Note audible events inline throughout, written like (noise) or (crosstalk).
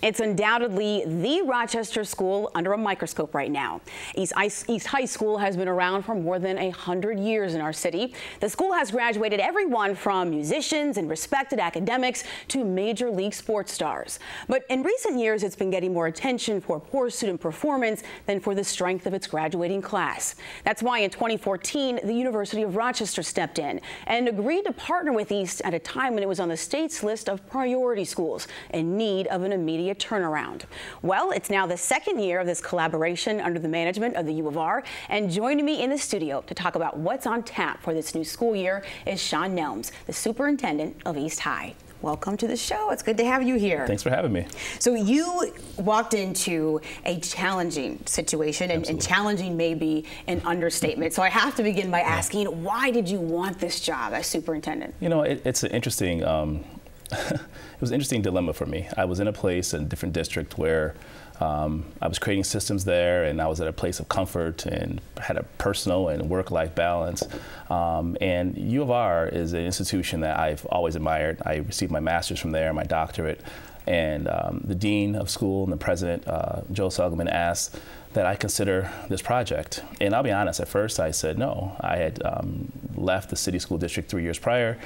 It's undoubtedly the Rochester school under a microscope right now. East, East High School has been around for more than a hundred years in our city. The school has graduated everyone from musicians and respected academics to major league sports stars. But in recent years, it's been getting more attention for poor student performance than for the strength of its graduating class. That's why in 2014, the University of Rochester stepped in and agreed to partner with East at a time when it was on the state's list of priority schools in need of an immediate immediate turnaround. Well, it's now the second year of this collaboration under the management of the U of R. And joining me in the studio to talk about what's on tap for this new school year is Shaun Nelms, the superintendent of East High. Welcome to the show. It's good to have you here. Thanks for having me. So you walked into a challenging situation, and, and challenging may be an understatement. So I have to begin by asking, why did you want this job as superintendent? You know, it, it's an interesting um, (laughs) it was an interesting dilemma for me. I was in a place in a different district where um, I was creating systems there, and I was at a place of comfort and had a personal and work-life balance. Um, and U of R is an institution that I've always admired. I received my master's from there, my doctorate, and um, the dean of school and the president, uh, Joel Seligman, asked that I consider this project. And I'll be honest, at first I said no. I had um, left the city school district three years prior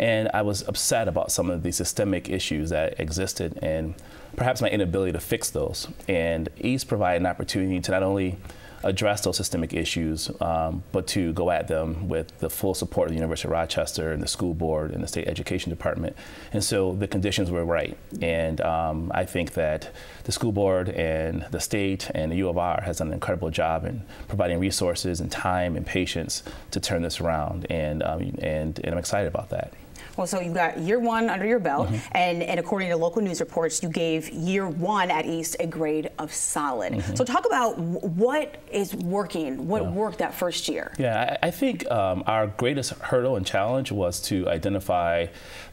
and I was upset about some of the systemic issues that existed and perhaps my inability to fix those. And East provided an opportunity to not only address those systemic issues, um, but to go at them with the full support of the University of Rochester and the school board and the state education department. And so the conditions were right. And um, I think that the school board and the state and the U of R has done an incredible job in providing resources and time and patience to turn this around. And, um, and, and I'm excited about that. Well, so you've got year one under your belt, mm -hmm. and, and according to local news reports, you gave year one at East a grade of solid. Mm -hmm. So talk about what is working, what yeah. worked that first year. Yeah, I, I think um, our greatest hurdle and challenge was to identify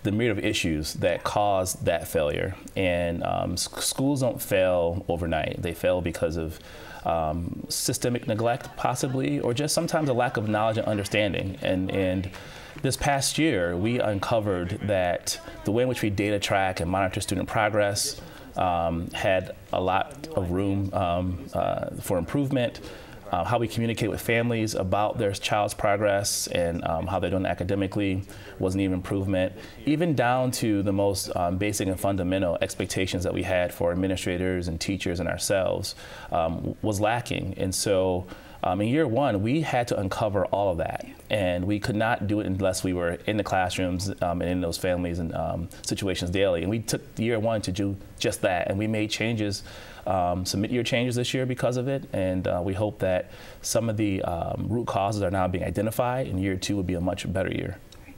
the myriad of issues that caused that failure. And um, schools don't fail overnight; they fail because of um, systemic neglect, possibly, or just sometimes a lack of knowledge and understanding. And and this past year, we uncovered that the way in which we data track and monitor student progress um, had a lot of room um, uh, for improvement. Uh, how we communicate with families about their child's progress and um, how they're doing academically was an even improvement, even down to the most um, basic and fundamental expectations that we had for administrators and teachers and ourselves um, was lacking. And so um, in year one, we had to uncover all of that, and we could not do it unless we were in the classrooms um, and in those families and um, situations daily. And we took year one to do just that, and we made changes, um, some mid-year changes this year because of it, and uh, we hope that some of the um, root causes are now being identified, and year two would be a much better year.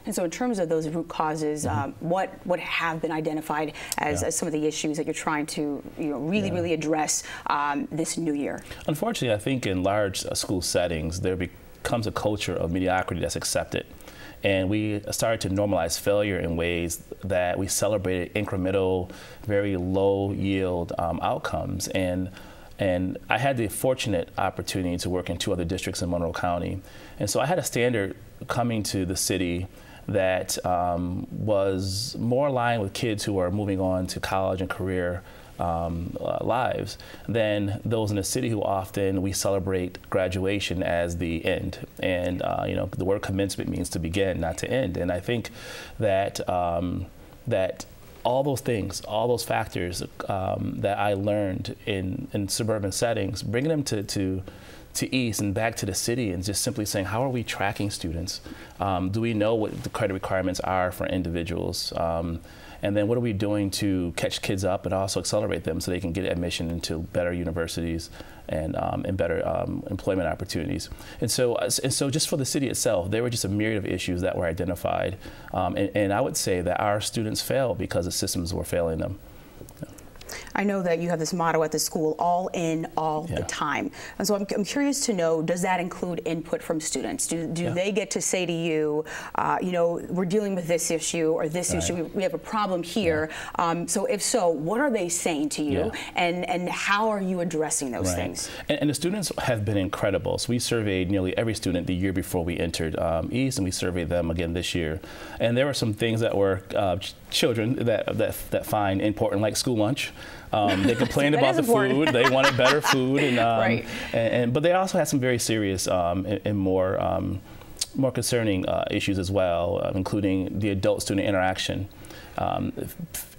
And so in terms of those root causes, mm -hmm. um, what, what have been identified as, yeah. as, some of the issues that you're trying to you know, really, yeah. really address um, this new year? Unfortunately, I think in large uh, school settings, there becomes a culture of mediocrity that's accepted. And we started to normalize failure in ways that we celebrated incremental, very low yield um, outcomes. And and I had the fortunate opportunity to work in two other districts in Monroe County. And so I had a standard coming to the city that um, was more aligned with kids who are moving on to college and career um, uh, lives than those in the city who often we celebrate graduation as the end. And uh, you know, the word commencement means to begin, not to end. And I think that um, that all those things, all those factors um, that I learned in, in suburban settings, bringing them to, to to East and back to the city and just simply saying, how are we tracking students? Um, do we know what the credit requirements are for individuals? Um, and then what are we doing to catch kids up and also accelerate them so they can get admission into better universities and, um, and better um, employment opportunities? And so, and so just for the city itself, there were just a myriad of issues that were identified. Um, and, and I would say that our students failed because the systems were failing them. I know that you have this motto at the school, all in, all yeah. the time. And so I'm, I'm, curious to know, does that include input from students? Do, do yeah. they get to say to you, uh, you know, we're dealing with this issue or this right. issue, we, we, have a problem here. Yeah. Um, so if so, what are they saying to you and, and how are you addressing those right. things? And, and, the students have been incredible. So we surveyed nearly every student the year before we entered um, East and we surveyed them again this year. And there were some things that were uh, children that, that, that find important like school lunch. Um, they (laughs) complained about the important. food. They wanted better food, and, (laughs) um, right. and, and, but they also had some very serious um, and, and, more um, more concerning uh, issues as well, uh, including the adult-student interaction, um,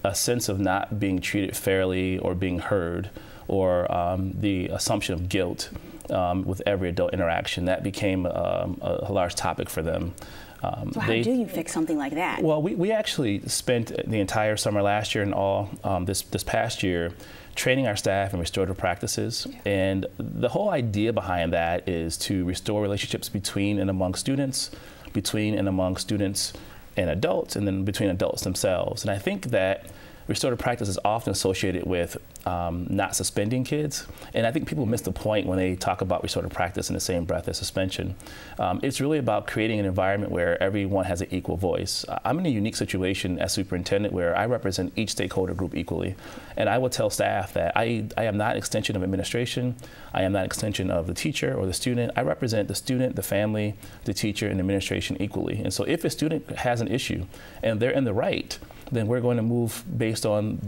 a sense of not being treated fairly or being heard, or um, the assumption of guilt um, with every adult interaction. That became um, a, a large topic for them. Um, so how they, do you fix something like that? Well, we, we actually spent the entire summer last year and all um, this, this past year training our staff in restorative practices. And the whole idea behind that is to restore relationships between and among students, between and among students and adults, and then between adults themselves. And I think that restorative practice is often associated with um, not suspending kids. And I think people miss the point when they talk about restorative practice in the same breath as suspension. Um, it's really about creating an environment where everyone has an equal voice. I'm in a unique situation as superintendent where I represent each stakeholder group equally. And I will tell staff that I, I am not an extension of administration. I am not an extension of the teacher or the student. I represent the student, the family, the teacher, and administration equally. And so if a student has an issue and they're in the right, then we're going to move based on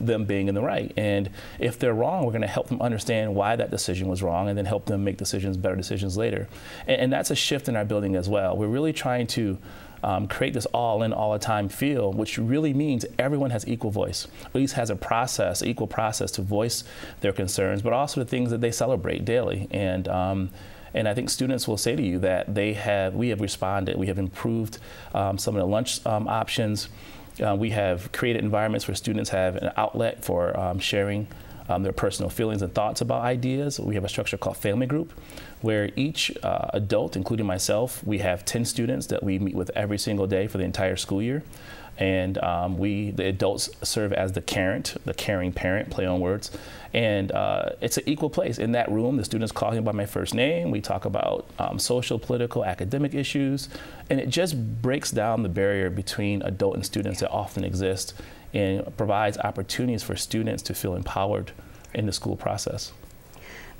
them being in the right. And if they're wrong, we're going to help them understand why that decision was wrong and then help them make decisions, better decisions later. And, and that's a shift in our building as well. We're really trying to um, create this all in, all the time feel, which really means everyone has equal voice, at least has a process, equal process to voice their concerns, but also the things that they celebrate daily. And um, and I think students will say to you that they have, we have responded, we have improved um, some of the lunch um, options. Uh, we have created environments where students have an outlet for um, sharing um, their personal feelings and thoughts about ideas. We have a structure called Family Group, where each uh, adult, including myself, we have 10 students that we meet with every single day for the entire school year and um, we the adults serve as the parent, the caring parent, play on words, and uh, it's an equal place in that room. The students call me by my first name. We talk about um, social, political, academic issues, and it just breaks down the barrier between adult and students that often exist, and provides opportunities for students to feel empowered in the school process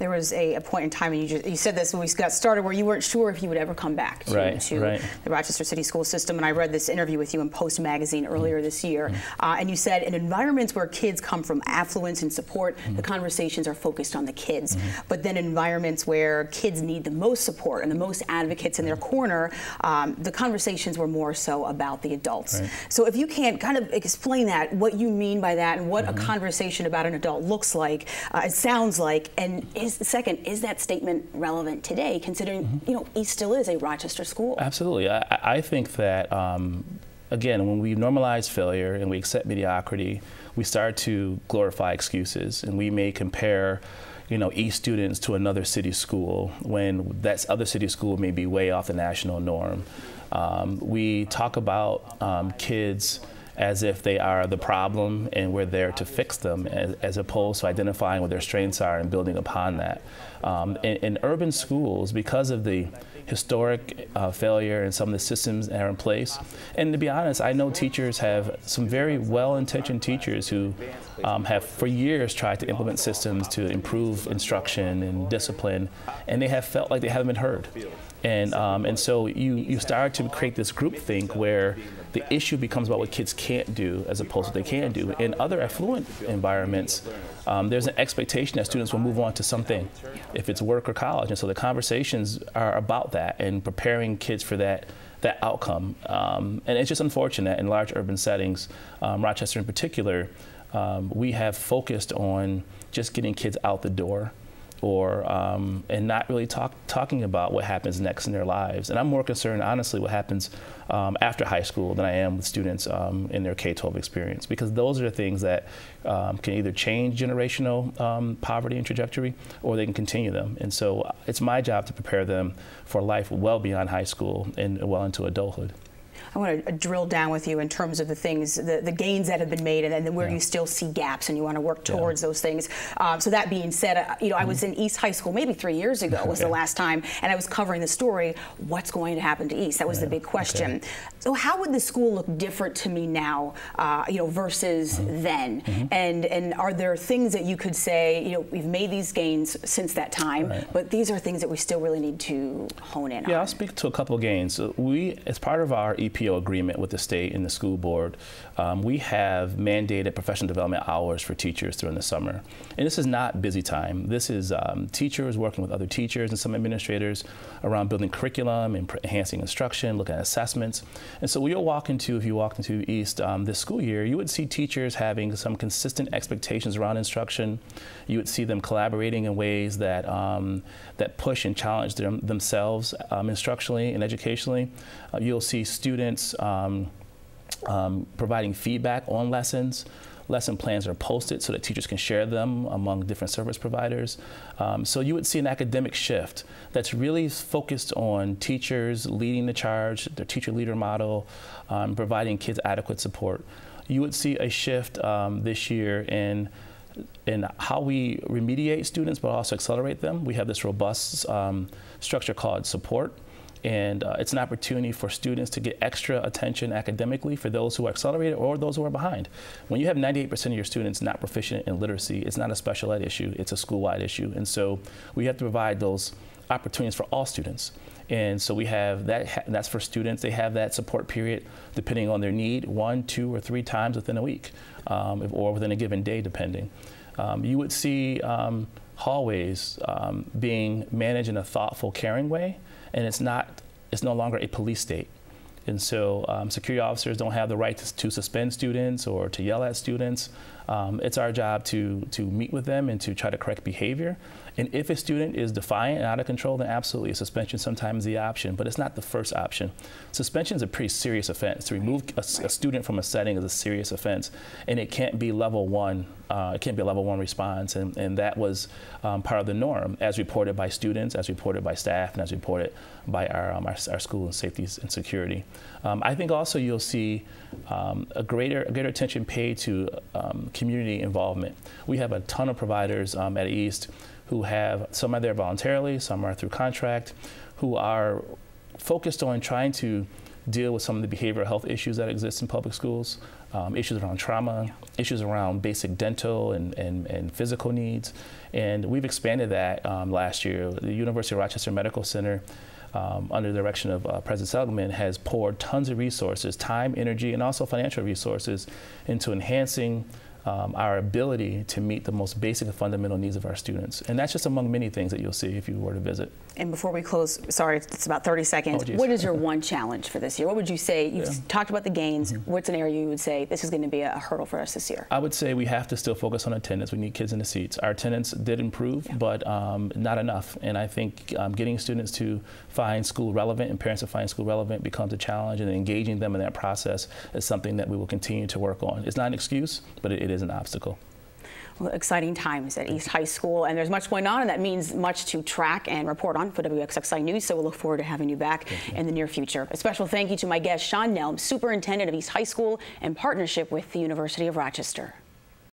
there was a, a point in time, and you, just, you, said this when we got started, where you weren't sure if you would ever come back to, right, to right. the Rochester City School System. And I read this interview with you in Post Magazine earlier mm this year, mm uh, and you said in environments where kids come from affluence and support, mm the conversations are focused on the kids. But then environments where kids need the most support and the most advocates in their corner, um, the conversations were more so about the adults. Right. So if you can't kind of explain that, what you mean by that, and what a conversation about an adult looks like, uh, it sounds like, and is is second, is that statement relevant today, considering mm -hmm. you know East still is a Rochester school? Absolutely. I, I think that um, again, when we normalize failure and we accept mediocrity, we start to glorify excuses, and we may compare you know, East students to another city school when that other city school may be way off the national norm. Um, we talk about um, kids as if they are the problem and we're there to fix them, as, as opposed to identifying what their strengths are and building upon that. Um, in, in, urban schools, because of the historic uh, failure and some of the systems that are in place, and to be honest, I know teachers have some very well-intentioned teachers who um, have for years tried to implement systems to improve instruction and discipline, and they have felt like they haven't been heard. And, um, and so you, you start to create this group think where the issue becomes about what kids can't do as opposed to what they can do. In other affluent environments, um, there's an expectation that students will move on to something, if it's work or college. And so the conversations are about that and preparing kids for that that outcome. Um, and it's just unfortunate in large urban settings, um, Rochester in particular, um, we have focused on just getting kids out the door or um, and not really talk, talking about what happens next in their lives. And I'm more concerned, honestly, what happens um, after high school than I am with students um, in their K-12 experience, because those are the things that um, can either change generational um, poverty and trajectory, or they can continue them. And so uh, it's my job to prepare them for life well beyond high school and well into adulthood. I want to drill down with you in terms of the things, the, the gains that have been made, and then where yeah. you still see gaps, and you want to work towards yeah. those things. Um, so that being said, uh, you know, mm -hmm. I was mm-hmm. in East High School maybe three years ago (laughs) was okay. the last time, and I was covering the story. What's going to happen to East? That was yeah. the big question. Okay So how would the school look different to me now, uh, you know, versus mm-hmm. then? Mm-hmm. And and are there things that you could say, you know, we've made these gains since that time, right. but these are things that we still really need to hone in yeah, on? Yeah, I'll speak to a couple of gains. We, as part of our EPO agreement with the state and the school board, um, we have mandated professional development hours for teachers during the summer. And this is not busy time. This is um, teachers working with other teachers and some administrators around building curriculum and enhancing instruction, looking at assessments. And so you'll walk into, if you walked into East um, this school year, you would see teachers having some consistent expectations around instruction. You would see them collaborating in ways that, um, that push and challenge them, themselves um, instructionally and educationally. Uh, you'll see students um, um, providing feedback on lessons lesson plans are posted so that teachers can share them among different service providers. Um, so you would see an academic shift that's really focused on teachers leading the charge, their teacher leader model, um, providing kids adequate support. You would see a shift um, this year in in how we remediate students, but also accelerate them. We have this robust um, structure called support and uh, it's an opportunity for students to get extra attention academically for those who are accelerated or those who are behind. When you have 98% of your students not proficient in literacy, it's not a special ed issue, it's a school-wide issue. And so we have to provide those opportunities for all students. And so we have that, that's for students. They have that support period depending on their need, one, two, or three times within a week, um, or within a given day, depending. Um, you would see um, hallways um, being managed in a thoughtful, caring way and it's not, it's no longer a police state. And so um, security officers don't have the right to, to, suspend students or to yell at students. Um, it's our job to, to meet with them and to try to correct behavior. And if a student is defiant and out of control, then absolutely, suspension sometimes the option, but it's not the first option. Suspension is a pretty serious offense. To remove a, a student from a setting is a serious offense, and it can't be level one. Uh, it can't be a level one response, and, and that was um, part of the norm, as reported by students, as reported by staff, and as reported by our, um, our, our, school and safety and security. Um, I think also you'll see um, a greater a greater attention paid to um, community involvement. We have a ton of providers um, at East who have, some are there voluntarily, some are through contract, who are focused on trying to deal with some of the behavioral health issues that exist in public schools, um, issues around trauma, yeah. issues around basic dental and, and, and, physical needs. And we've expanded that um, last year. The University of Rochester Medical Center, um, under the direction of uh, President Seligman, has poured tons of resources, time, energy, and also financial resources into enhancing um, our ability to meet the most basic and fundamental needs of our students. And that's just among many things that you'll see if you were to visit. And before we close, sorry, it's about 30 seconds. Oh, what is your one challenge for this year? What would you say? You've yeah. talked about the gains. Mm-hmm. What's an area you would say this is going to be a hurdle for us this year? I would say we have to still focus on attendance. We need kids in the seats. Our attendance did improve, yeah. but um, not enough. And I think um, getting students to find school relevant and parents to find school relevant becomes a challenge, and engaging them in that process is something that we will continue to work on. It's not an excuse, but it, it is an obstacle. Well, exciting times at East High School, and there's much going on, and that means much to track and report on for WXXI News. So we'll look forward to having you back you. in the near future. A special thank you to my guest, Shaun Nelm, Superintendent of East High School, in partnership with the University of Rochester.